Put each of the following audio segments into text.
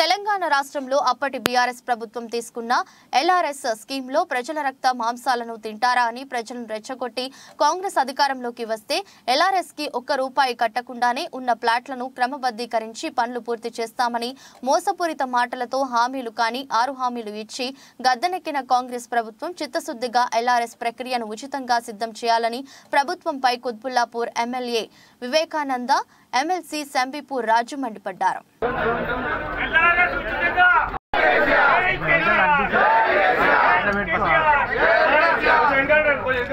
తెలంగాణ రాష్ట్రంలో అప్పటి బీఆర్ఎస్ ప్రభుత్వం తీసుకున్న ఎల్ఆర్ఎస్ స్కీమ్లో ప్రజల రక్త మాంసాలను తింటారా అని ప్రజలను రెచ్చగొట్టి కాంగ్రెస్ అధికారంలోకి వస్తే ఎల్ఆర్ఎస్కి ఒక్క రూపాయి కట్టకుండానే ఉన్న ప్లాట్లను క్రమబద్ధీకరించి పనులు పూర్తి చేస్తామని మోసపూరిత మాటలతో హామీలు కానీ ఆరు హామీలు ఇచ్చి గద్దెనెక్కిన కాంగ్రెస్ ప్రభుత్వం చిత్తశుద్ధిగా ఎల్ఆర్ఎస్ ప్రక్రియను ఉచితంగా సిద్ధం చేయాలని ప్రభుత్వంపై కుత్బుల్లాపూర్ ఎమ్మెల్యే వివేకానంద ఎమ్మెల్సీ సంబిపూర్ రాజు మండిపడ్డారు.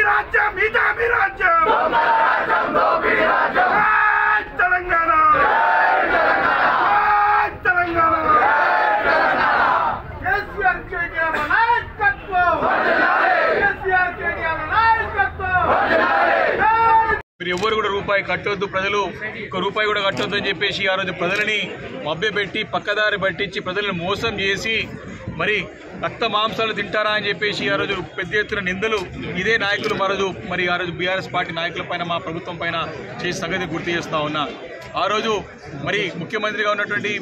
ఇదే రాజ్యం ఇదే మీ రాజ్యం తెలంగాణ తెలంగాణ. కేసీఆర్ కేటీఆర్ నాయకత్వం. కేసీఆర్ కేటీఆర్ నాయకత్వం. మీరు ఎవరు కూడా రూపాయి కట్టొద్దు. ప్రజలు ఒక రూపాయి కూడా కట్టొద్దు అని చెప్పేసి ఆ రోజు ప్రజలని మభ్యపెట్టి పక్కదారి పట్టించి ప్రజలను మోసం చేసి మరి రక్త మాంసాలు తింటారా అని చెప్పేసి ఆ రోజు పెద్ద ఎత్తున నిందలు ఇదే నాయకులు మరోజు. మరి ఆ రోజు బీఆర్ఎస్ పార్టీ నాయకుల పైన మా ప్రభుత్వం పైన చేసి సంగతి గుర్తు చేస్తా ఉన్నా. ఆ రోజు మరి ముఖ్యమంత్రిగా ఉన్నటువంటి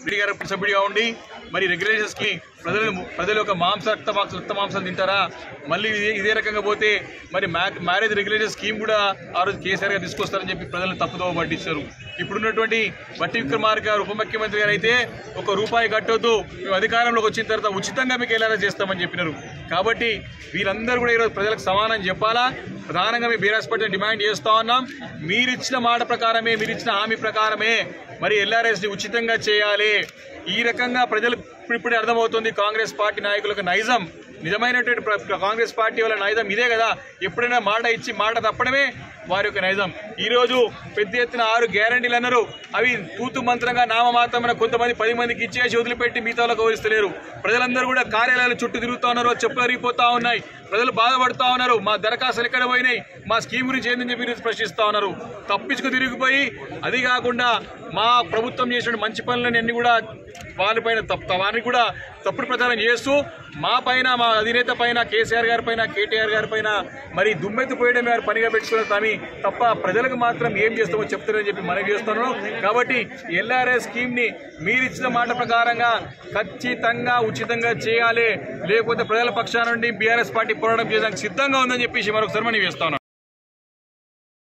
రెడ్డి గారు సభ్యుడిగా ఉండి మరి రెగ్యులేషన్స్కి ప్రజలు ప్రజలు ఒక మాంస రక్త మాంస రక్త మాంసం తింటారా? మళ్ళీ ఇదే ఇదే రకంగా పోతే మరి మ్యా- మ్యారేజ్ రెగ్యులేషన్ స్కీమ్ కూడా ఆ రోజు కేసీఆర్ గారు తీసుకొస్తారని చెప్పి ప్రజలను తప్పుదోవ పట్టించారు. ఇప్పుడున్నటువంటి బట్టి విక్రమార్క గారు ఉప ముఖ్యమంత్రి గారు అయితే ఒక రూపాయి కట్టొద్దు మేము అధికారంలోకి వచ్చిన తర్వాత ఉచితంగా మీకు ఎలా చేస్తామని చెప్పినారు. కాబట్టి వీరందరూ కూడా ఈరోజు ప్రజలకు సమానం చెప్పాలా? ప్రధానంగా మేము బీఆర్ఎస్ పార్టీ డిమాండ్ చేస్తా ఉన్నాం. మీరిచ్చిన మాట ప్రకారమే మీరిచ్చిన హామీ ప్రకారమే మరి ఎల్ఆర్ఎస్ని ఉచితంగా చేయాలి. ఈ రకంగా ప్రజలు ఇప్పుడిప్పుడే అర్థమవుతుంది కాంగ్రెస్ పార్టీ నాయకులకు నైజం. నిజమైనటువంటి కాంగ్రెస్ పార్టీ వాళ్ళ నైజం ఇదే కదా. ఎప్పుడైనా మాట ఇచ్చి మాట తప్పడమే వారి యొక్క నైజం. ఈరోజు పెద్ద ఎత్తున ఆరు గ్యారంటీలు అన్నారు. అవి తూతు మంత్రంగా నామమాత్రమైన కొంతమంది పది మందికి ఇచ్చేసి వదిలిపెట్టి మిగతాలకు గౌరవిస్తలేరు ప్రజలందరూ కూడా కార్యాలయాలు చుట్టూ తిరుగుతూ ఉన్నారు. చెప్పులు అరిగిపోతూ ఉన్నాయి. ప్రజలు బాధపడుతూ ఉన్నారు. మా దరఖాస్తులు ఎక్కడ పోయినాయి? మా స్కీమ్ గురించి ఏందని చెప్పి ప్రశ్నిస్తూ ఉన్నారు. తప్పించుకు తిరిగిపోయి అది కాకుండా మా ప్రభుత్వం చేసిన మంచి పనులని అన్ని కూడా వాళ్ళపైన తప్ప. వారిని కూడా తప్పుడు ప్రచారం చేస్తూ మా పైన మా అధినేత పైన కేసీఆర్ గారి పైన కేటీఆర్ గారి పైన మరి దుమ్మెత్తి పోయడం వారు పనిగా పెట్టుకున్న తమి తప్ప ప్రజలకు మాత్రం ఏం చేస్తామో చెప్తారని చెప్పి మనవి చేస్తున్నాను. కాబట్టి ఎల్ఆర్ఐ స్కీమ్ని మీరిచ్చిన మాట ప్రకారంగా ఖచ్చితంగా ఉచితంగా చేయాలి. లేకపోతే ప్రజల పక్షాన నుండి బీఆర్ఎస్ పార్టీ పోరాటం చేయడానికి సిద్ధంగా ఉందని చెప్పేసి మరొకసారి మనం చేస్తాను